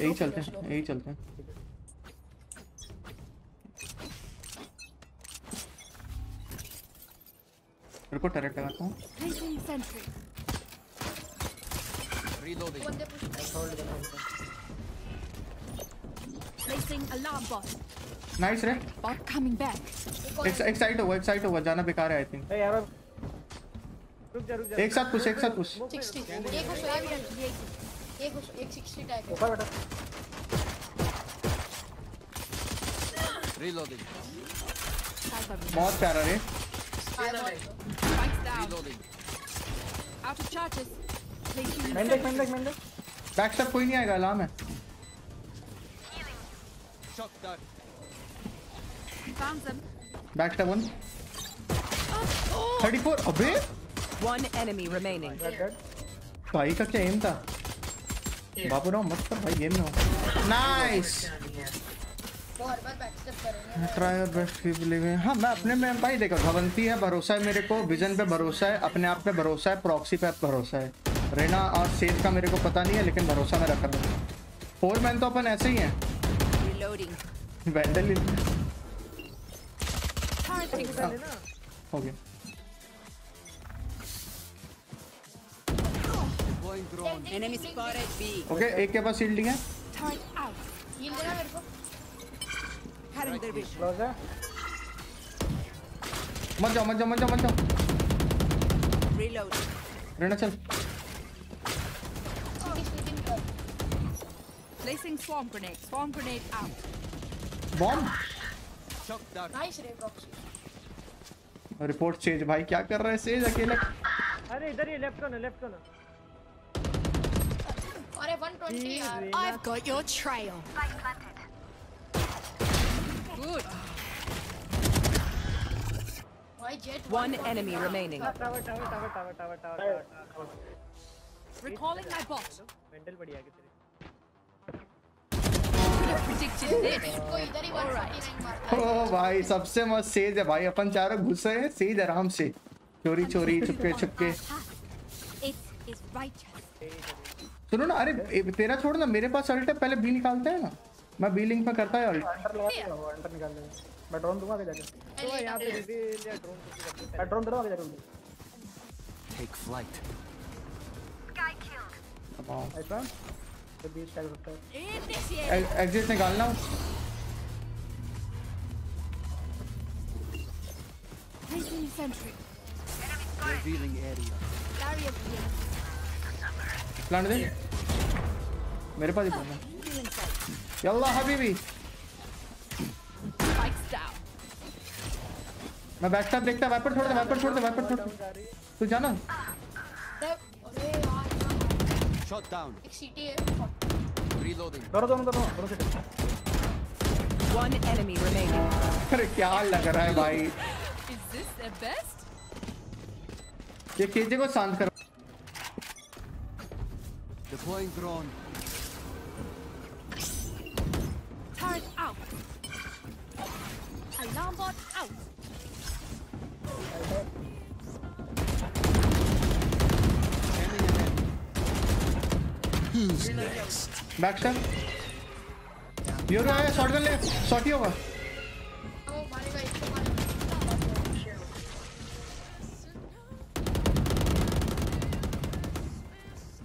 यही चलते हैं यही चलते हैं। रुको टरेट लगाता हूँ. नाइस रे। Bot coming back. एक एक साइड होगा एक साइड होगा जाना बेकार है आई थिंक ए यार रुक जा रुक जा। एक साथ पुश एक साथ पुश 60 एक एक घुसो एक घुसो एक 60 टैग ऊपर बेटा Reloading. बहुत प्यारा रे मैन देख मैन देख मैन देख बैक स्टेप कोई नहीं आएगा अलार्म है Shock dart. Found them. Back step one 34 अबे One enemy remaining. भाई का क्या एम था बाबू राव मत कर भाई गेम में हो। नाइस ट्राई बेस्ट हाँ मैं अपने में भाई देखो भवंती है भरोसा है मेरे को विजन पे भरोसा है अपने आप पे भरोसा है प्रॉक्सी पे भरोसा है। रेना और सेज का मेरे को पता नहीं है लेकिन भरोसा मेरा कर रहा फोर मैन तो अपन ऐसे ही हैं. वैंडल ही। हो गया। ओके एक के पास शील्ड है। मत जाओ मत जाओ मत जाओ मत जाओ। रीलोड रेना चल। Placing swarm grenade swarm grenade out bomb चक डार नाइस रे ब्रॉक्सी रिपोर्ट चेंज भाई क्या कर रहा है? सेज अकेले। अरे इधर ही लेफ़्ट कोने लेफ़्ट कोने अरे 120 यार I've got your trail. Good. भाई jet One enemy remaining. Tower tower tower tower tower tower tower Recalling my bot. Mental बढ़िया के तेरे Could have predicted this. को इधर ही 149 मारता ओ भाई सबसे मस्त सेज है भाई अपन चारों घुसे हैं सेज आराम से चोरी चोरी Chupke Chupke It is righteous. सुनो ना अरे तेरा छोड़ ना मेरे पास अल्ट है पहले बी निकालते हैं ना। मैं बी लिंक में करता है अल्ट अंदर लगा वो अंदर निकाल लेंगे मैं ड्रोन दूँगा आगे जाके। तो यहाँ पे रिवील या ड्रोन मैं ड्रोन दूँगा आगे जाके Take flight. ऐसा तो बीच टैग होता है. एग्जिट निकालना। Placing sentry. Revealing area. Barrier here. Plant दे। मेरे पास ही प्लांट है यल्ला हबीबी मैं बैक स्टैप देखता वाइपर छोड़ दे वाइपर छोड़ दे वाइपर छोड़ दे तू जाना अरे यार Shot down. एक सीटी है Reloading. दोनों दोनों दोनों दोनों से One enemy remaining. अरे क्या लग रहा है भाई Is this the best? ये केजे को शांत कर Deploying drone. Alarm bot out. Step यूरो है शॉटगन ले शॉट ही होगा वो मारेगा इसको मारेगा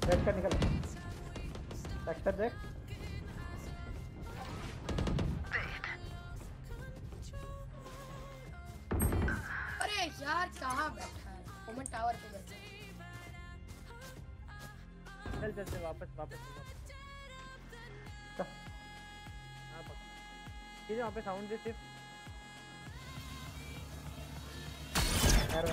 बैक कर निकल बैक कर देख चल चल चल वापस वापस। हाँ वहाँ पे साउंड दे सिर्फ़। यार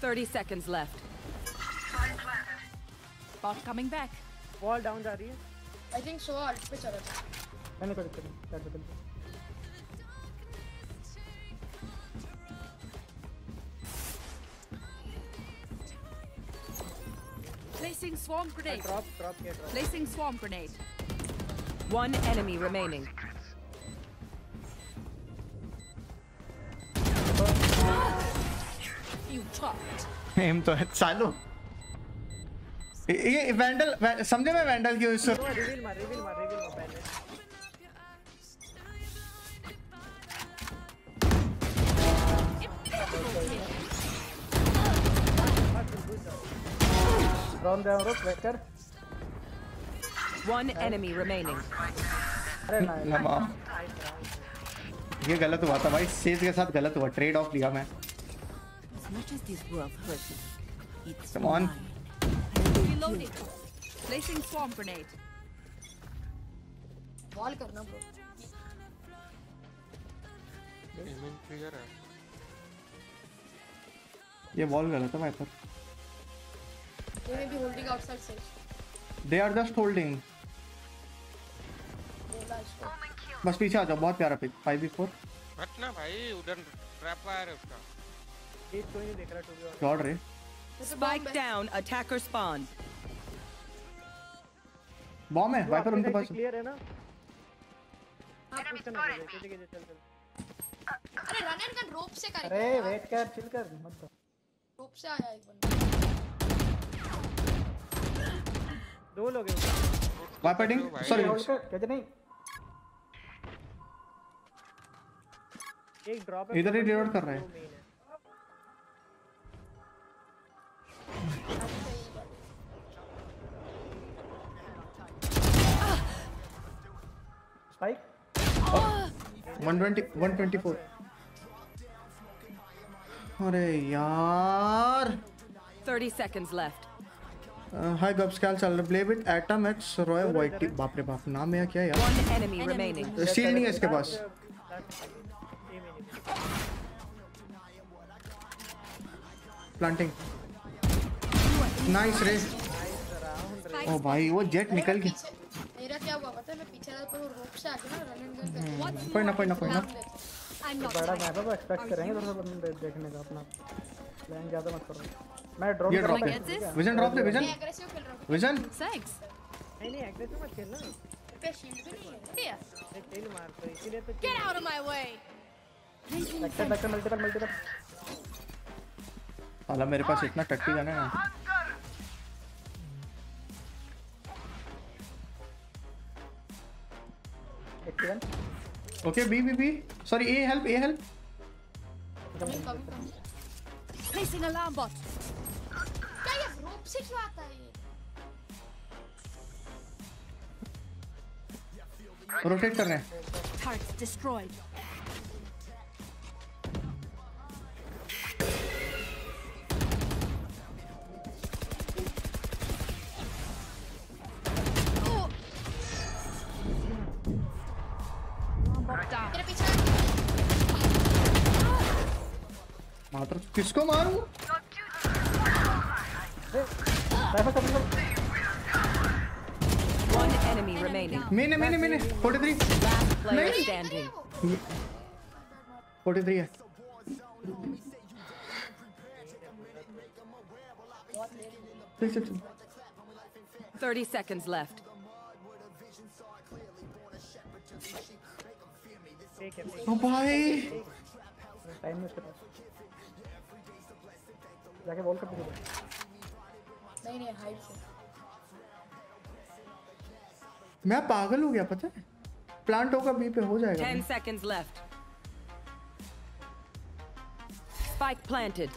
30 seconds left. Bot coming back. Wall down जा रही है। I think so. अल्ट पे switch था मैंने कर Placing swarm grenade. Drop, drop, yeah, drop. Placing swarm grenade. One enemy remaining. You talked. Aim to head. Salut. ये- vandal समझे मैं वैंडल क्यों इस रिवील मार रिवील मार रिवील मार पहले ड्रोन दे रुक वेट कर One enemy remaining. अरे ना ये गलत हुआ था भाई सेज के साथ गलत हुआ ट्रेड ऑफ़ लिया मैं Come on. mine. Reloading. Placing swarm grenade. Wall करना ब्रो ये वॉल गलत है Viper they may be holding outside Sage they are just holding बस पीछे आ जाओ बहुत प्यारा पिक फाइव बी फोर हट ना भाई उधर ट्रैप फायर है उसका। ये कोई नहीं देख रहा टू बी दौड़ रहे Spike down. Attacker spawn. Bomb है वाइपर उनके पास। क्लियर है ना? अरे रन एंड गन रोप से कर अरे वेट कर चिल कर मत कर रोप से आया एक बंदा। दो लोग हैं। वाइपर सॉरी कहते नहीं। एक ड्रॉप इधर ही रिलोड कर रहे हैं। 120 124 अरे यार। 30 seconds left. हाय गब्स क्या चल? रहा है प्ले विद एटम एक्स रॉय वाइटी बाप रे बाप नाम है क्या यार? स्टील नहीं है इसके पास। प्लांटिंग नाइस रे ओ भाई वो जेट निकल गया। हुआ पता है मैं पीछे था पर वो रोप से आके ना रन एंड गन करके कोई ना कोई ना कोई ना बड़ा मैप है वो एक्सपेक्ट करेंगे थोड़ा सा बंदे देखने का अपना प्लान ज़्यादा मत करो मैं ड्रॉप ये ड्रॉप Can I है विजन ड्रॉप दे विजन एग्रेसिव खेल रहा हूँ विजन Thanks. नहीं नहीं एग्रेसिव मत खेलना पे शील्ड भी नहीं है. मैं तेल मार तो इसीलिए तो Get out of my way. Actor actor multiple multiple साला मेरे पास इतना टट्टी गन है बी बी बी सॉरी ए हेल्प ए हेल्प कभी कभी Placing alarm bot. क्या ये rope से क्यों आता है ये? रोटेट कर रहे हैं destroyed. किसको मारूं साइफर कभी One enemy remaining. मैंने मैंने मैंने 43 Last player नहीं। standing. 43 है चल चल चल 30 seconds left. फेक है जाके बॉल कर दीजिए नहीं नहीं हाइट से। मैं पागल हो गया पता है? प्लांट होगा बी पे हो जाएगा। 10 seconds left. Spike planted.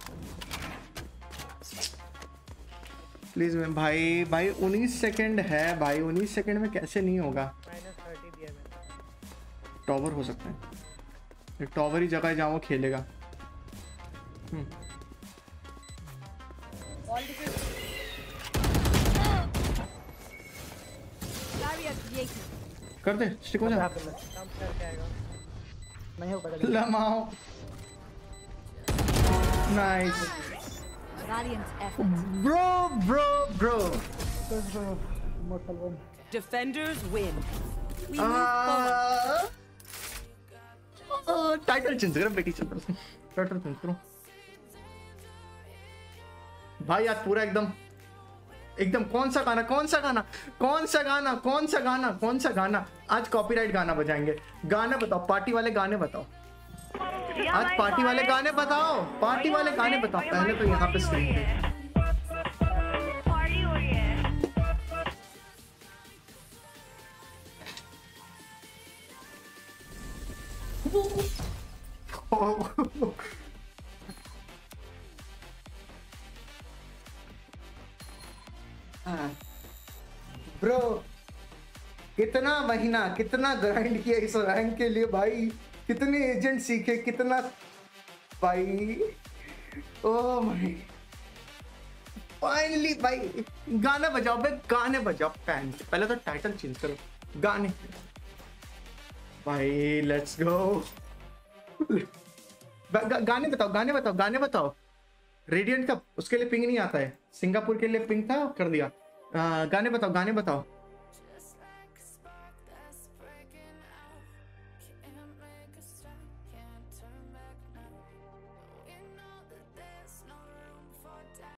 Please मैं भाई भाई 19 सेकंड है भाई 19 सेकंड में कैसे नहीं होगा? माइनस थर्टी टॉवर हो सकता है। एक टॉवर ही जगह जहाँ वो खेलेगा। बॉल कर दे स्टिक हो जा। नहीं हो पाएगा lmao. Nice. Bro bro bro motel one Defenders win. We move forward. Title change करो बेटी चल टाइटल चेंज करो भाई आज पूरा एकदम एकदम कौन सा गाना, कौन सा गाना, कौन सा गाना, कौन सा गाना, कौन सा गाना? आज कॉपीराइट गाना बजाएँगे। गाना बताओ पार्टी वाले गाने बताओ। आज पार्टी वाले गाने बताओ पार्टी वाले गाने बताओ। पहले तो यहाँ पे स्क्रीन ब्रो, कितना महीना, कितना ग्राइंड किया इस रैंक के लिए भाई? कितने एजेंट सीखे, कितना? भाई ओ भाई फाइनली भाई, गाना बजाओ बे गाने बजाओ पैन पहले तो टाइटल चेंज करो, गाने। भाई लेट्स गो गाने बताओ गाने बताओ गाने बताओ। रेडियंट का, उसके लिए पिंग नहीं आता है। सिंगापुर के लिए पिंग था, कर दिया। आ, गाने बताओ गाने बताओ।